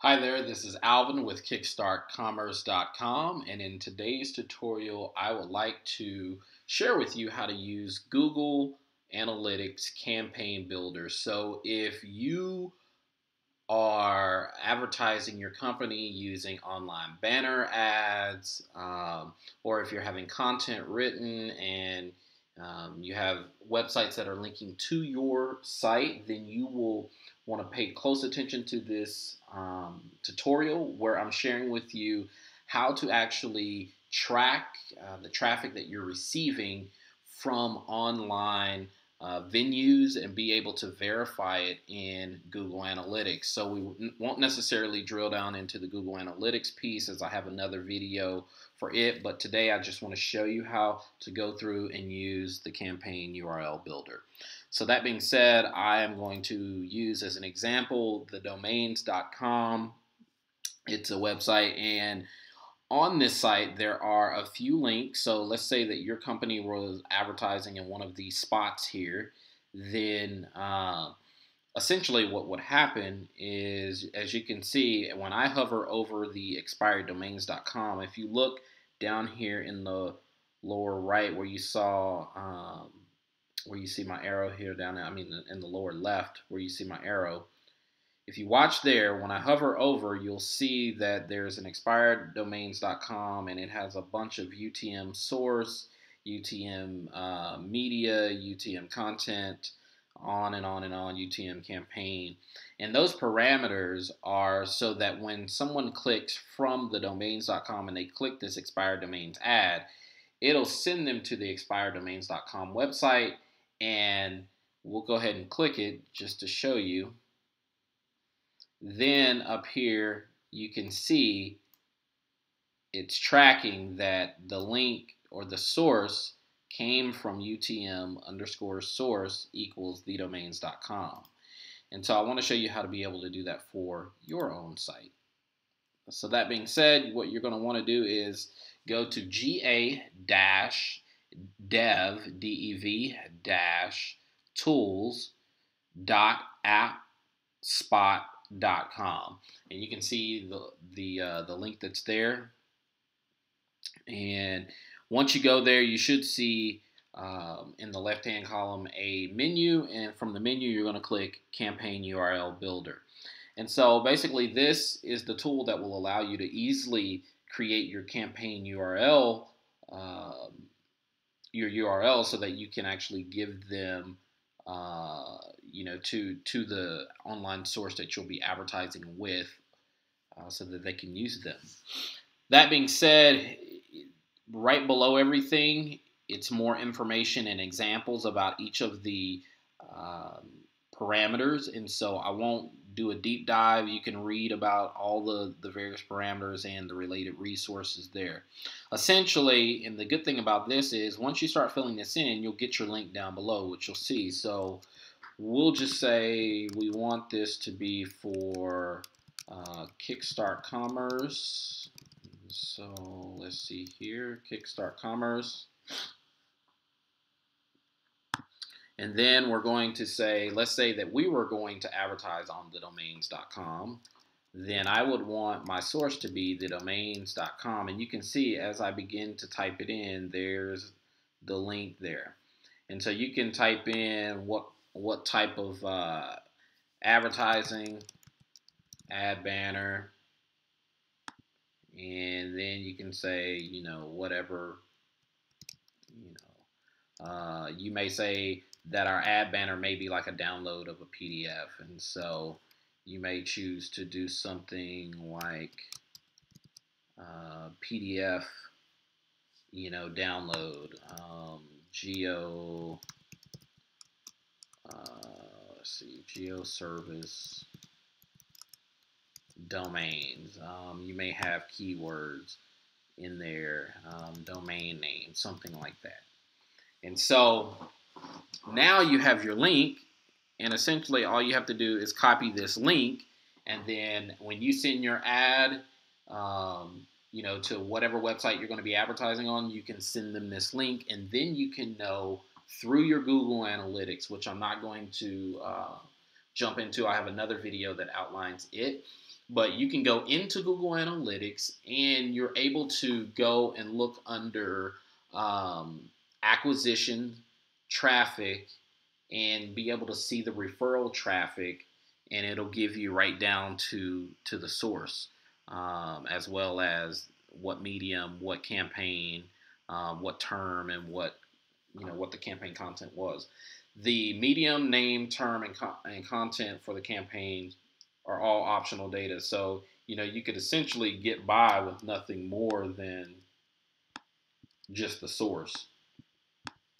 Hi there, this is Alvin with KickstartCommerce.com and in today's tutorial I would like to share with you how to use Google Analytics Campaign Builder. So if you are advertising your company using online banner ads um, or if you're having content written and um, you have websites that are linking to your site, then you will want to pay close attention to this um, tutorial where I'm sharing with you how to actually track uh, the traffic that you're receiving from online uh, venues and be able to verify it in Google Analytics. So we won't necessarily drill down into the Google Analytics piece as I have another video for it, but today I just want to show you how to go through and use the campaign URL builder. So that being said, I am going to use as an example the domains.com. It's a website and on this site, there are a few links. So let's say that your company was advertising in one of these spots here. Then uh, essentially what would happen is, as you can see, when I hover over the expireddomains.com, if you look down here in the lower right where you saw, um, where you see my arrow here down, I mean in the lower left where you see my arrow, if you watch there, when I hover over, you'll see that there's an expireddomains.com and it has a bunch of UTM source, UTM uh, media, UTM content, on and on and on, UTM campaign. And those parameters are so that when someone clicks from the domains.com and they click this expired domains ad, it'll send them to the expireddomains.com website and we'll go ahead and click it just to show you. Then up here, you can see it's tracking that the link or the source came from UTM underscore source equals thedomains.com. And so I want to show you how to be able to do that for your own site. So that being said, what you're going to want to do is go to ga-dev, D-E-V, dash, tools, dot, app, spot, com, and you can see the the uh, the link that's there. And once you go there, you should see um, in the left hand column a menu, and from the menu you're going to click Campaign URL Builder. And so basically, this is the tool that will allow you to easily create your campaign URL, um, your URL, so that you can actually give them uh, you know, to to the online source that you'll be advertising with, uh, so that they can use them. That being said, right below everything, it's more information and examples about each of the um, parameters, and so I won't do a deep dive. You can read about all the, the various parameters and the related resources there. Essentially, and the good thing about this is once you start filling this in, you'll get your link down below, which you'll see. So we'll just say we want this to be for uh, Kickstart Commerce. So let's see here, Kickstart Commerce. And then we're going to say, let's say that we were going to advertise on thedomains.com. Then I would want my source to be thedomains.com. And you can see as I begin to type it in, there's the link there. And so you can type in what what type of uh, advertising, ad banner, and then you can say, you know, whatever, you know, uh, you may say that our ad banner may be like a download of a PDF. And so you may choose to do something like uh, PDF, you know, download, um, geo, uh, let's see, geo service domains. Um, you may have keywords in there, um, domain name, something like that. And so now you have your link, and essentially all you have to do is copy this link, and then when you send your ad, um, you know, to whatever website you're going to be advertising on, you can send them this link, and then you can know through your Google Analytics, which I'm not going to uh, jump into. I have another video that outlines it. but you can go into Google Analytics and you're able to go and look under um, acquisition, traffic, and be able to see the referral traffic, and it'll give you right down to to the source, um, as well as what medium, what campaign, um, what term, and what you know what the campaign content was. The medium, name, term, and, co- and content for the campaign are all optional data. So you know you could essentially get by with nothing more than just the source.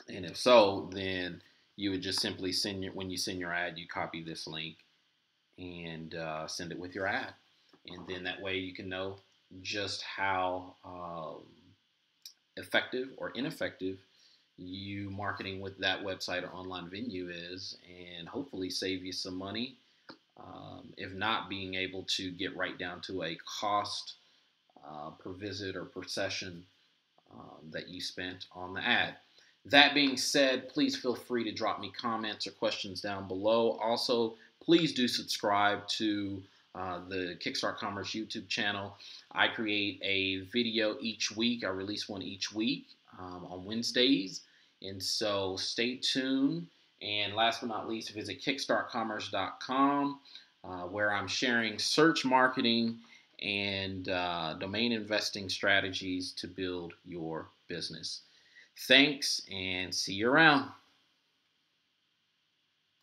And if so, then you would just simply send your when you send your ad, you copy this link and uh, send it with your ad, and then that way you can know just how um, effective or ineffective you marketing with that website or online venue is, and hopefully save you some money. Um, if not, being able to get right down to a cost uh, per visit or per session um, that you spent on the ad. That being said, please feel free to drop me comments or questions down below. Also, please do subscribe to uh, the Kickstart Commerce YouTube channel. I create a video each week. I release one each week um, on Wednesdays. And so stay tuned. And last but not least, visit kickstartcommerce.com uh, where I'm sharing search marketing and uh, domain investing strategies to build your business. Thanks and see you around.